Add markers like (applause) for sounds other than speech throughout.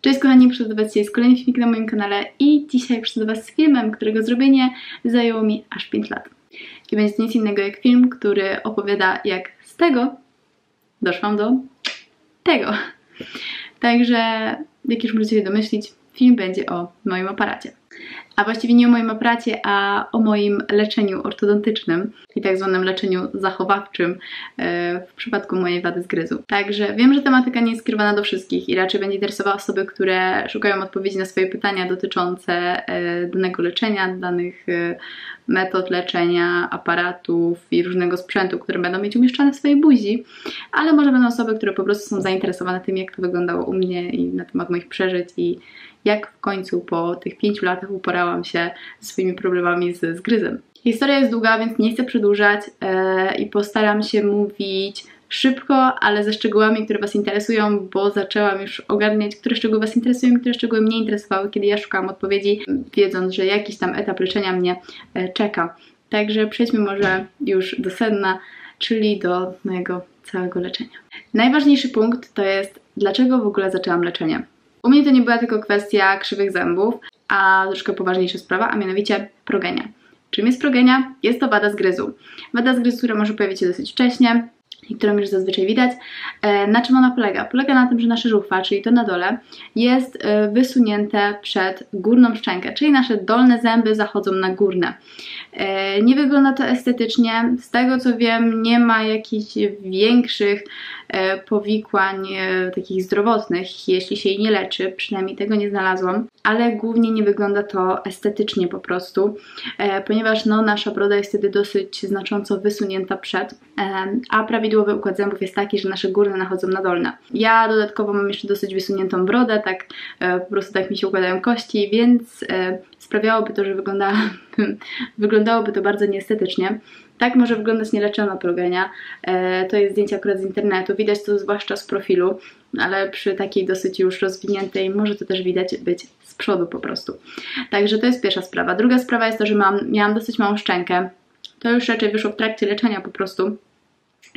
Cześć kochani, przyszedł Was dzisiaj z kolejnym filmikiem na moim kanale i dzisiaj przyszedł Was filmem, którego zrobienie zajęło mi aż 5 lat. I będzie to nic innego jak film, który opowiada jak z tego doszłam do tego. Także, jak już możecie się domyślić, film będzie o moim aparacie. A właściwie nie o moim aparacie, a o moim leczeniu ortodontycznym i tak zwanym leczeniu zachowawczym e, w przypadku mojej wady zgryzu. Także wiem, że tematyka nie jest skierowana do wszystkich i raczej będzie interesowała osoby, które szukają odpowiedzi na swoje pytania dotyczące e, danego leczenia, danych e, metod leczenia, aparatów i różnego sprzętu, które będą mieć umieszczone w swojej buzi, ale może będą osoby, które po prostu są zainteresowane tym, jak to wyglądało u mnie i na temat moich przeżyć i jak w końcu po tych pięciu latach uporałam się ze swoimi problemami z zgryzem. Historia jest długa, więc nie chcę przedłużać e, i postaram się mówić szybko, ale ze szczegółami, które Was interesują, bo zaczęłam już ogarniać, które szczegóły Was interesują i które szczegóły mnie interesowały, kiedy ja szukałam odpowiedzi, wiedząc, że jakiś tam etap leczenia mnie e, czeka. Także przejdźmy może już do sedna, czyli do mojego całego leczenia. Najważniejszy punkt to jest, dlaczego w ogóle zaczęłam leczenie. U mnie to nie była tylko kwestia krzywych zębów, a troszkę poważniejsza sprawa, a mianowicie progenia. Czym jest progenia? Jest to wada zgryzu. Wada zgryzu, która może pojawić się dosyć wcześnie, i którą już zazwyczaj widać. E, na czym ona polega? Polega na tym, że nasze żuchwa, czyli to na dole, jest e, wysunięte przed górną szczękę, czyli nasze dolne zęby zachodzą na górne. E, nie wygląda to estetycznie. Z tego co wiem, nie ma jakichś większych powikłań e, takich zdrowotnych, jeśli się jej nie leczy, przynajmniej tego nie znalazłam, ale głównie nie wygląda to estetycznie po prostu, e, ponieważ no, nasza broda jest wtedy dosyć znacząco wysunięta przed, a prawidłowy układ zębów jest taki, że nasze górne nachodzą na dolne. Ja dodatkowo mam jeszcze dosyć wysuniętą brodę, tak po prostu tak mi się układają kości, więc sprawiałoby to, że wygląda, (laughs) wyglądałoby to bardzo nieestetycznie. Tak może wyglądać nieleczona progenia. E, to jest zdjęcie akurat z internetu. Widać to zwłaszcza z profilu, ale przy takiej dosyć już rozwiniętej może to też widać być z przodu po prostu. Także to jest pierwsza sprawa. Druga sprawa jest to, że mam, miałam dosyć małą szczękę. To już raczej wyszło w trakcie leczenia po prostu.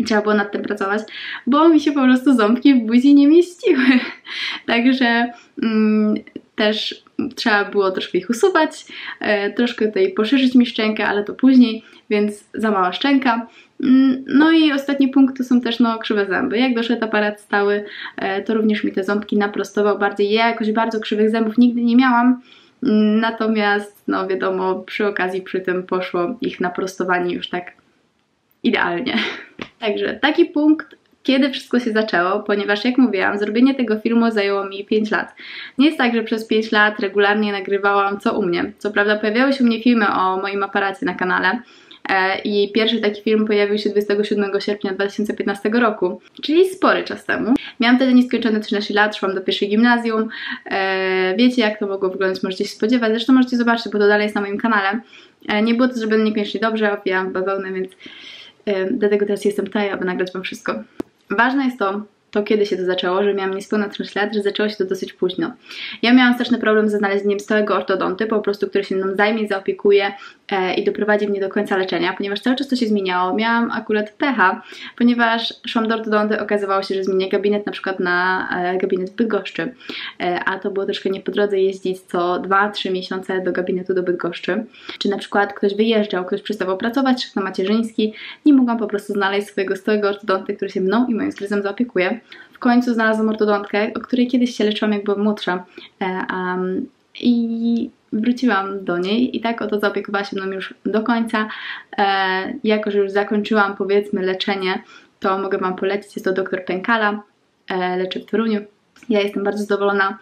Trzeba było nad tym pracować, bo mi się po prostu ząbki w buzi nie mieściły. (laughs) Także mm, też trzeba było troszkę ich usuwać, e, troszkę tutaj poszerzyć mi szczękę, ale to później, więc za mała szczęka. Mm, no i ostatni punkt to są też no, krzywe zęby. Jak doszedł aparat stały, e, to również mi te ząbki naprostował bardziej. Ja jakoś bardzo krzywych zębów nigdy nie miałam, mm, natomiast no wiadomo, przy okazji przy tym poszło ich naprostowanie już tak idealnie. (laughs) Także taki punkt kiedy wszystko się zaczęło, ponieważ jak mówiłam, zrobienie tego filmu zajęło mi 5 lat. Nie jest tak, że przez 5 lat regularnie nagrywałam co u mnie. Co prawda pojawiały się u mnie filmy o moim aparacie na kanale, e, i pierwszy taki film pojawił się 27 sierpnia 2015 roku, czyli spory czas temu. Miałam wtedy nieskończone 13 lat, szłam do pierwszej gimnazjum. E, wiecie jak to mogło wyglądać, możecie się spodziewać, zresztą możecie zobaczyć, bo to dalej jest na moim kanale. E, nie było to zrobione niekoniecznie dobrze, owijałam bawełnę, więc dlatego teraz jestem tutaj, aby nagrać Wam wszystko. Ważne jest to, to kiedy się to zaczęło, że miałam niespełna 3 lat, że zaczęło się to dosyć późno. Ja miałam straszny problem ze znalezieniem stałego ortodonty, po prostu, który się mną zajmie, zaopiekuje i doprowadzi mnie do końca leczenia, ponieważ cały czas to się zmieniało. Miałam akurat pecha, ponieważ szłam do ortodonty, okazywało się, że zmienię gabinet na przykład na e, gabinet w Bydgoszczy, e, a to było troszkę nie po drodze jeździć co 2-3 miesiące do gabinetu do Bydgoszczy. Czy na przykład ktoś wyjeżdżał, ktoś przestawał pracować, czy na macierzyński, nie mogłam po prostu znaleźć swojego stałego ortodonty, który się mną i moim skryzem zaopiekuje w końcu znalazłam ortodontkę, o której kiedyś się leczyłam, jak byłam młodsza. I wróciłam do niej i tak oto zaopiekowała się mną już do końca. E, jako, że już zakończyłam powiedzmy leczenie, to mogę Wam polecić, jest to dr Pękala, e, leczy w Toruniu. Ja jestem bardzo zadowolona,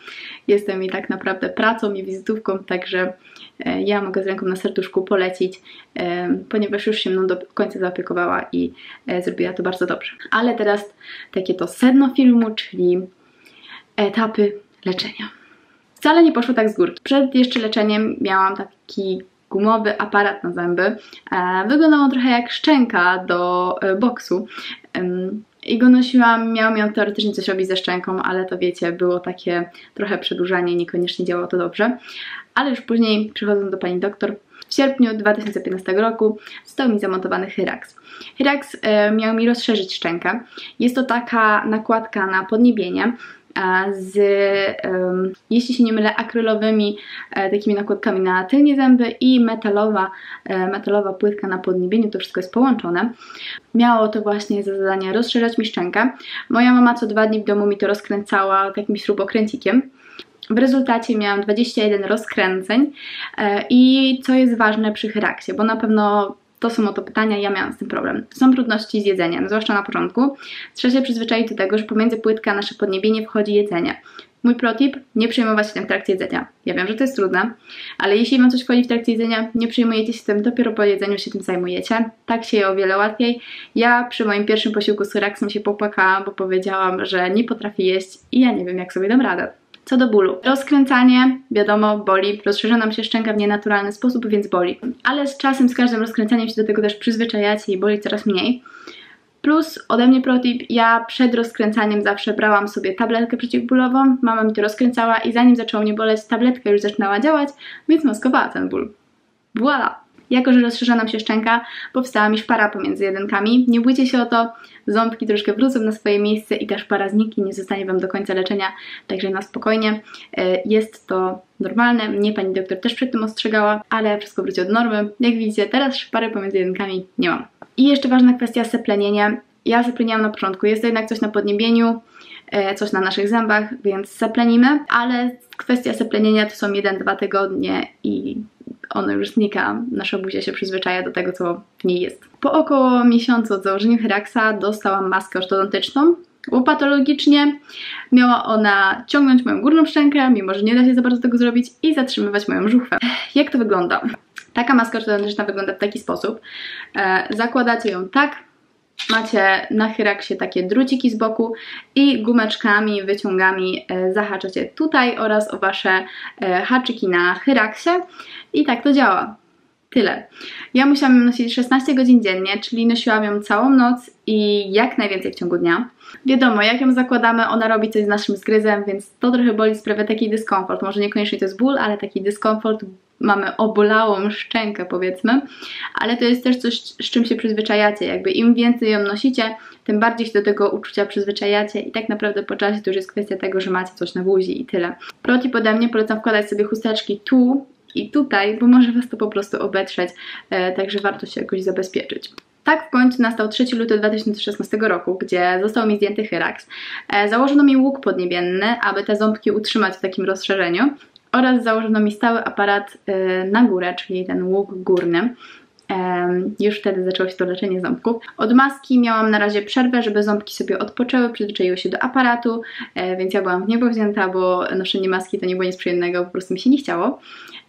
jestem i tak naprawdę pracą i wizytówką, także e, ja mogę z ręką na serduszku polecić, e, ponieważ już się mną do końca zaopiekowała i e, zrobiła to bardzo dobrze. Ale teraz takie to sedno filmu, czyli etapy leczenia. Wcale nie poszło tak z górki. Przed jeszcze leczeniem miałam taki gumowy aparat na zęby. Wyglądał on trochę jak szczęka do boksu. I go nosiłam, miał miał teoretycznie coś robić ze szczęką, ale to wiecie, było takie trochę przedłużanie, niekoniecznie działało to dobrze. Ale już później, przychodząc do pani doktor, w sierpniu 2015 roku został mi zamontowany Hyrax. Hyrax e, miał mi rozszerzyć szczękę. Jest to taka nakładka na podniebienie, z, jeśli się nie mylę, akrylowymi takimi nakładkami na tylnie zęby i metalowa, metalowa płytka na podniebieniu, to wszystko jest połączone. Miało to właśnie za zadanie rozszerzać mi szczękę. Moja mama co dwa dni w domu mi to rozkręcała takim śrubokręcikiem. W rezultacie miałam 21 rozkręceń i co jest ważne przy Hyraxie, bo na pewno to są oto pytania, ja miałam z tym problem. Są trudności z jedzeniem, zwłaszcza na początku. Trzeba się przyzwyczaić do tego, że pomiędzy płytka nasze podniebienie wchodzi jedzenie. Mój protip, nie przejmować się tym w trakcie jedzenia. Ja wiem, że to jest trudne, ale jeśli Wam coś wchodzi w trakcie jedzenia, nie przejmujecie się tym, dopiero po jedzeniu się tym zajmujecie. Tak się je o wiele łatwiej. Ja przy moim pierwszym posiłku z Syraksem się popłakałam, bo powiedziałam, że nie potrafię jeść i ja nie wiem, jak sobie dam radę. Co do bólu. Rozkręcanie, wiadomo, boli. Rozszerza nam się szczęka w nienaturalny sposób, więc boli. Ale z czasem, z każdym rozkręcaniem się do tego też przyzwyczajacie i boli coraz mniej. Plus ode mnie protip, ja przed rozkręcaniem zawsze brałam sobie tabletkę przeciwbólową, mama mi to rozkręcała i zanim zaczęło mnie boleć, tabletka już zaczynała działać, więc maskowała ten ból. Voila! Jako, że rozszerza nam się szczęka, powstała mi szpara pomiędzy jedynkami. Nie bójcie się o to, ząbki troszkę wrócą na swoje miejsce i ta szpara zniknie, nie zostanie Wam do końca leczenia, także na spokojnie. E, jest to normalne, mnie pani doktor też przed tym ostrzegała, ale wszystko wróci od normy. Jak widzicie, teraz szpary pomiędzy jedynkami nie mam. I jeszcze ważna kwestia seplenienie. Ja sepleniałam na początku, jest to jednak coś na podniebieniu, e, coś na naszych zębach, więc seplenimy, ale kwestia seplenienia to są 1-2 tygodnie i ono już znika, nasza buzia się przyzwyczaja do tego, co w niej jest. Po około miesiącu od założenia Hyraxa dostałam maskę ortodontyczną, bo patologicznie miała ona ciągnąć moją górną szczękę, mimo że nie da się za bardzo tego zrobić, i zatrzymywać moją żuchwę. Jak to wygląda? Taka maska ortodontyczna wygląda w taki sposób. E, zakładacie ją tak, macie na Hyraxie takie druciki z boku i gumeczkami, wyciągami e, zahaczacie tutaj oraz o Wasze e, haczyki na Hyraxie i tak to działa. Tyle. Ja musiałam ją nosić 16 godzin dziennie, czyli nosiłam ją całą noc i jak najwięcej w ciągu dnia. Wiadomo, jak ją zakładamy, ona robi coś z naszym zgryzem, więc to trochę boli, sprawia taki dyskomfort. Może niekoniecznie to jest ból, ale taki dyskomfort, mamy obolałą szczękę powiedzmy, ale to jest też coś, z czym się przyzwyczajacie, jakby im więcej ją nosicie, tym bardziej się do tego uczucia przyzwyczajacie i tak naprawdę po czasie to już jest kwestia tego, że macie coś na buzi i tyle. Protip ode mnie polecam wkładać sobie chusteczki tu i tutaj, bo może Was to po prostu obetrzeć, e, także warto się jakoś zabezpieczyć. Tak w końcu nastał 3 luty 2016 roku, gdzie został mi zdjęty Hyrax. E, założono mi łuk podniebienny, aby te ząbki utrzymać w takim rozszerzeniu oraz założono mi stały aparat e, na górę, czyli ten łuk górny. Już wtedy zaczęło się to leczenie ząbków. Od maski miałam na razie przerwę, żeby ząbki sobie odpoczęły, przyzwyczaiły się do aparatu, e, więc ja byłam w niebo wzięta, bo noszenie maski to nie było nic przyjemnego, po prostu mi się nie chciało.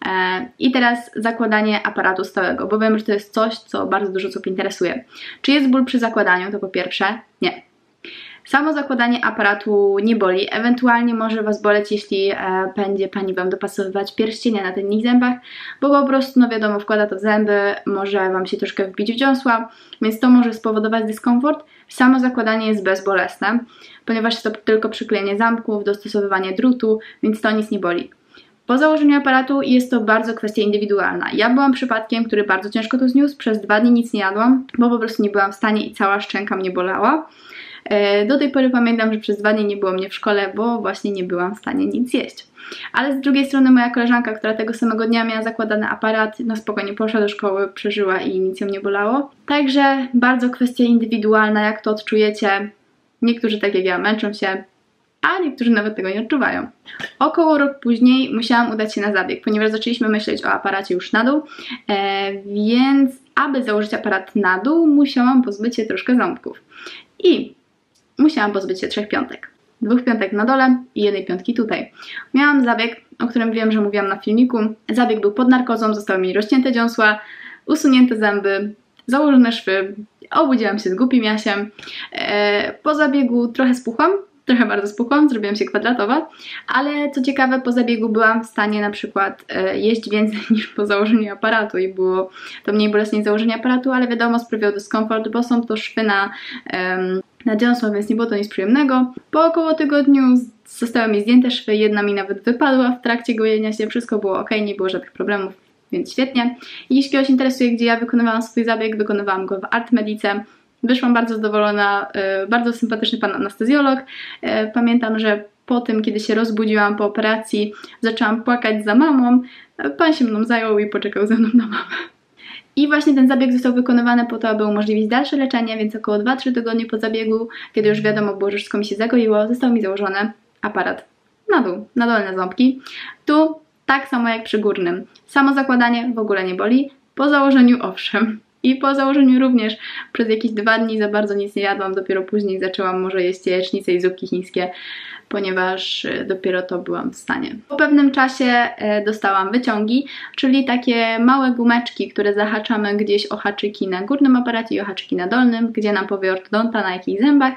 E, I teraz zakładanie aparatu stałego, bo wiem, że to jest coś, co bardzo dużo osób interesuje. Czy jest ból przy zakładaniu? To po pierwsze nie. Samo zakładanie aparatu nie boli, ewentualnie może Was boleć, jeśli e, będzie Pani Wam dopasowywać pierścienia na tylnych zębach, bo po prostu, no wiadomo, wkłada to w zęby, może Wam się troszkę wbić w dziąsła, więc to może spowodować dyskomfort. Samo zakładanie jest bezbolesne, ponieważ jest to tylko przyklejenie zamków, dostosowywanie drutu, więc to nic nie boli. Po założeniu aparatu jest to bardzo kwestia indywidualna. Ja byłam przypadkiem, który bardzo ciężko to zniósł, przez dwa dni nic nie jadłam, bo po prostu nie byłam w stanie i cała szczęka mnie bolała. E, do tej pory pamiętam, że przez dwa dni nie było mnie w szkole, bo właśnie nie byłam w stanie nic jeść. Ale z drugiej strony moja koleżanka, która tego samego dnia miała zakładany aparat, no spokojnie poszła do szkoły, przeżyła i nic ją nie bolało. Także bardzo kwestia indywidualna, jak to odczujecie. Niektórzy tak jak ja męczą się, a niektórzy nawet tego nie odczuwają. Około rok później musiałam udać się na zabieg, ponieważ zaczęliśmy myśleć o aparacie już na dół, e, więc aby założyć aparat na dół, musiałam pozbyć się troszkę ząbków. I musiałam pozbyć się trzech piątek. Dwóch piątek na dole i jednej piątki tutaj. Miałam zabieg, o którym wiem, że mówiłam na filmiku. Zabieg był pod narkozą, zostały mi rozcięte dziąsła, usunięte zęby, założone szwy, obudziłam się z głupim jasiem. E, po zabiegu trochę spuchłam, trochę bardzo spuchłam, zrobiłam się kwadratowa, ale co ciekawe po zabiegu byłam w stanie na przykład e, jeść więcej (laughs) niż po założeniu aparatu i było to mniej bolesne niż założenie aparatu, ale wiadomo sprawiało dyskomfort, bo są to szwy na, na dziąsła, więc nie było to nic przyjemnego. Po około tygodniu zostały mi zdjęte szwy, jedna mi nawet wypadła w trakcie gojenia się, wszystko było ok, nie było żadnych problemów, więc świetnie. Jeśli ktoś interesuje, gdzie ja wykonywałam swój zabieg, wykonywałam go w Art Medice, Wyszłam bardzo zadowolona, e, bardzo sympatyczny pan anestezjolog. E, pamiętam, że po tym, kiedy się rozbudziłam po operacji, zaczęłam płakać za mamą, pan się mną zajął i poczekał ze mną na mamę. I właśnie ten zabieg został wykonywany po to, aby umożliwić dalsze leczenie, więc około 2-3 tygodnie po zabiegu, kiedy już wiadomo było, że wszystko mi się zagoiło, został mi założony aparat na dół, na dolne ząbki. Tu tak samo jak przy górnym. Samo zakładanie w ogóle nie boli, po założeniu owszem. I po założeniu również przez jakieś dwa dni za bardzo nic nie jadłam, dopiero później zaczęłam może jeść jajecznicę i zupki chińskie, ponieważ e, dopiero to byłam w stanie. Po pewnym czasie e, dostałam wyciągi, czyli takie małe gumeczki, które zahaczamy gdzieś o haczyki na górnym aparacie i o haczyki na dolnym, gdzie nam powie ortodonta na jakich zębach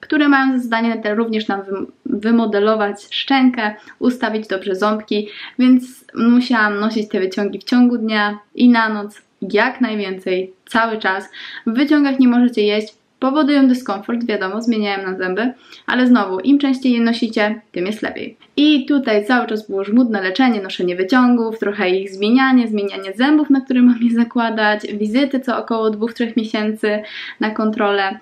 które mają za zadanie również nam wymodelować szczękę, ustawić dobrze ząbki, więc musiałam nosić te wyciągi w ciągu dnia i na noc jak najwięcej, cały czas. W wyciągach nie możecie jeść, powodują dyskomfort, wiadomo, zmieniają na zęby, ale znowu, im częściej je nosicie, tym jest lepiej. I tutaj cały czas było żmudne leczenie, noszenie wyciągów, trochę ich zmienianie, zmienianie zębów, na które mam je zakładać, wizyty co około 2-3 miesięcy na kontrolę.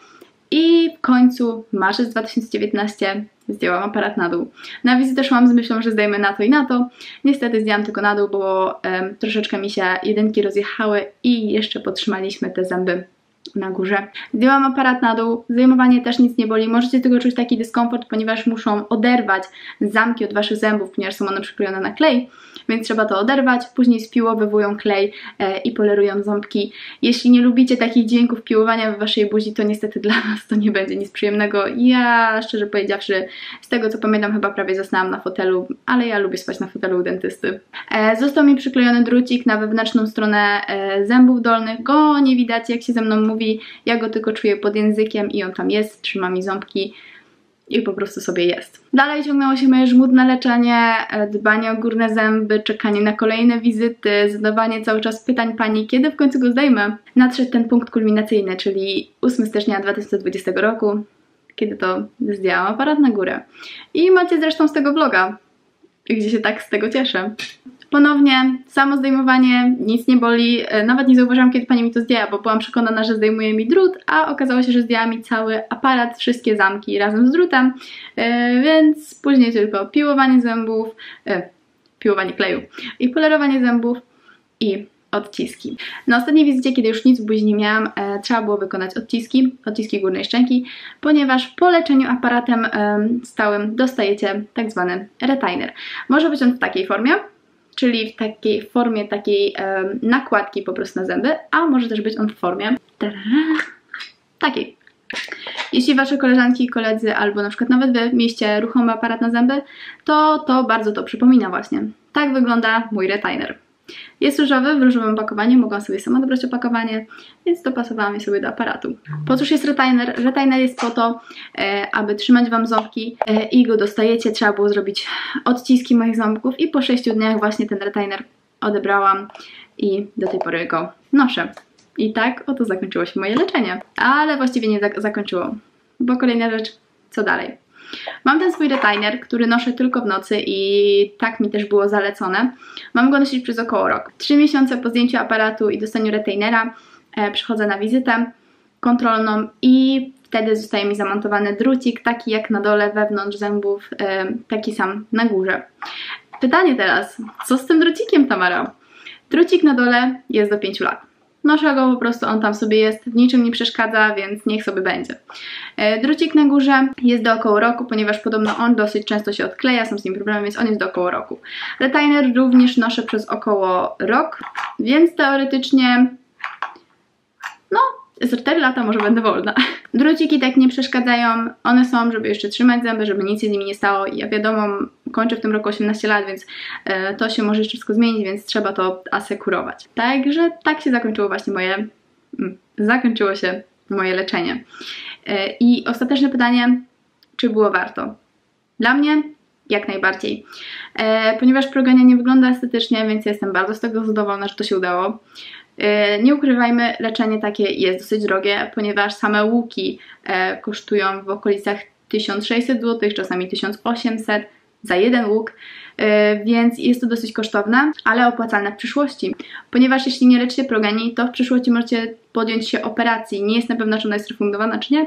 I w końcu, marzec 2019, zdjęłam aparat na dół. Na wizytę szłam z myślą, że zdejmę na to i na to. Niestety zdjęłam tylko na dół, bo um, troszeczkę mi się jedynki rozjechały i jeszcze podtrzymaliśmy te zęby na górze. Zdjęłam aparat na dół, zdejmowanie też nic nie boli, możecie tylko czuć taki dyskomfort, ponieważ muszą oderwać zamki od Waszych zębów, ponieważ są one przyklejone na klej, więc trzeba to oderwać, później spiłowywują klej e, i polerują ząbki. Jeśli nie lubicie takich dźwięków piłowania w Waszej buzi, to niestety dla Was to nie będzie nic przyjemnego. Ja, szczerze powiedziawszy, z tego co pamiętam, chyba prawie zasnęłam na fotelu, ale ja lubię spać na fotelu u dentysty. E, został mi przyklejony drucik na wewnętrzną stronę e, zębów dolnych, go nie widać jak się ze mną mówi, ja go tylko czuję pod językiem i on tam jest, trzyma mi ząbki i po prostu sobie jest. Dalej ciągnęło się moje żmudne leczenie, e, dbanie o górne zęby, czekanie na kolejne wizyty, zadawanie cały czas pytań pani, kiedy w końcu go zdejmę. Nadszedł ten punkt kulminacyjny, czyli 8 stycznia 2020 roku, kiedy to zdjęłam aparat na górę. I macie zresztą z tego vloga, gdzie się tak z tego cieszę. Ponownie samo zdejmowanie, nic nie boli, e, nawet nie zauważyłam kiedy pani mi to zdjęła, bo byłam przekonana, że zdejmuje mi drut, a okazało się, że zdjęła mi cały aparat, wszystkie zamki razem z drutem, e, więc później tylko piłowanie zębów, e, piłowanie kleju i polerowanie zębów i odciski. Na ostatniej wizycie, kiedy już nic w buzi nie miałam, e, trzeba było wykonać odciski, odciski górnej szczęki, ponieważ po leczeniu aparatem e, stałym dostajecie tak zwany retainer. Może być on w takiej formie, czyli w takiej formie takiej um, nakładki po prostu na zęby, a może też być on w formie takiej. Jeśli Wasze koleżanki koledzy, albo na przykład nawet Wy mieliście ruchomy aparat na zęby, to to bardzo to przypomina właśnie. Tak wygląda mój retainer. Jest różowy, w różowym opakowaniu, mogłam sobie sama dobrać opakowanie, więc dopasowałam je sobie do aparatu. Po cóż jest retainer? Retainer jest po to, e, aby trzymać Wam ząbki e, i go dostajecie. Trzeba było zrobić odciski moich ząbków i po 6 dniach właśnie ten retainer odebrałam i do tej pory go noszę. I tak oto zakończyło się moje leczenie. Ale właściwie nie zakończyło, bo kolejna rzecz, co dalej? Mam ten swój retainer, który noszę tylko w nocy i tak mi też było zalecone. Mam go nosić przez około rok. Trzy miesiące po zdjęciu aparatu i dostaniu retainera e, przychodzę na wizytę kontrolną i wtedy zostaje mi zamontowany drucik, taki jak na dole wewnątrz zębów, e, taki sam na górze. Pytanie teraz, co z tym drucikiem Tamara? Drucik na dole jest do 5 lat. Noszę go po prostu, on tam sobie jest, niczym nie przeszkadza, więc niech sobie będzie. E, drucik na górze jest do około roku, ponieważ podobno on dosyć często się odkleja, są z nim problemy, więc on jest do około roku. Retainer również noszę przez około rok, więc teoretycznie no, za 4 lata może będę wolna. (laughs) Druciki tak nie przeszkadzają, one są, żeby jeszcze trzymać zęby, żeby nic z nimi nie stało. Ja wiadomo, kończę w tym roku 18 lat, więc e, to się może jeszcze wszystko zmienić, więc trzeba to asekurować. Także tak się zakończyło właśnie moje, mm, zakończyło się moje leczenie. E, I ostateczne pytanie, czy było warto? Dla mnie jak najbardziej. E, ponieważ progania nie wygląda estetycznie, więc jestem bardzo z tego zadowolona, że to się udało. E, nie ukrywajmy, leczenie takie jest dosyć drogie, ponieważ same łuki e, kosztują w okolicach 1600 zł, czasami 1800 za jeden łuk, e, więc jest to dosyć kosztowne, ale opłacalne w przyszłości. Ponieważ jeśli nie leczycie progeni, to w przyszłości możecie podjąć się operacji. Nie jestem pewna, czy ona jest refundowana, czy nie.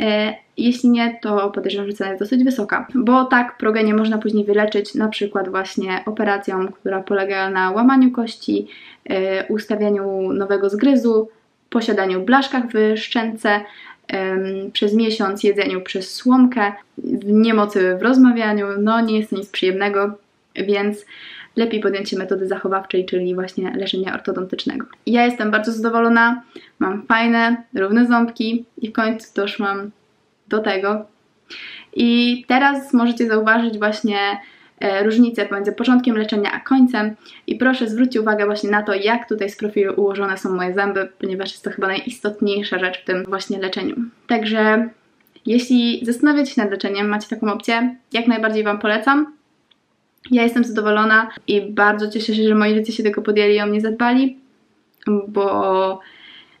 E, jeśli nie, to podejrzewam, że cena jest dosyć wysoka, bo tak progenie można później wyleczyć na przykład właśnie operacją, która polega na łamaniu kości, e, ustawianiu nowego zgryzu, posiadaniu blaszkach w szczęce, przez miesiąc jedzeniu przez słomkę, niemocy w rozmawianiu, no nie jest to nic przyjemnego, więc lepiej podjąć się metody zachowawczej, czyli właśnie leczenia ortodontycznego. Ja jestem bardzo zadowolona, mam fajne, równe ząbki i w końcu doszłam do tego. I teraz możecie zauważyć właśnie e, różnicę pomiędzy początkiem leczenia a końcem i proszę zwróćcie uwagę właśnie na to, jak tutaj z profilu ułożone są moje zęby, ponieważ jest to chyba najistotniejsza rzecz w tym właśnie leczeniu. Także jeśli zastanawiacie się nad leczeniem, macie taką opcję, jak najbardziej Wam polecam. Ja jestem zadowolona i bardzo cieszę się, że moi rodzice się tego podjęli i o mnie zadbali, bo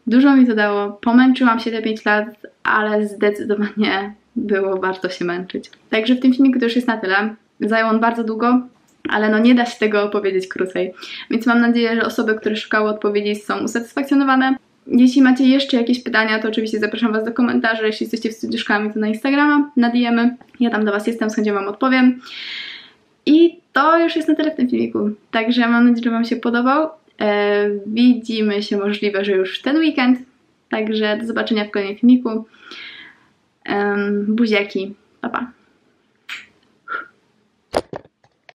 dużo mi to dało. Pomęczyłam się te 5 lat, ale zdecydowanie było warto się męczyć. Także w tym filmiku to już jest na tyle. Zajął on bardzo długo, ale no nie da się tego opowiedzieć krócej. Więc mam nadzieję, że osoby, które szukały odpowiedzi są usatysfakcjonowane. Jeśli macie jeszcze jakieś pytania, to oczywiście zapraszam Was do komentarzy. Jeśli jesteście wstydziuszkami, to na Instagrama, na. Ja tam do Was jestem, z chęcią Wam odpowiem. I to już jest na tyle w tym filmiku. Także mam nadzieję, że Wam się podobał. E, widzimy się możliwe, że już ten weekend. Także do zobaczenia w kolejnym filmiku. E, buziaki. Pa, pa.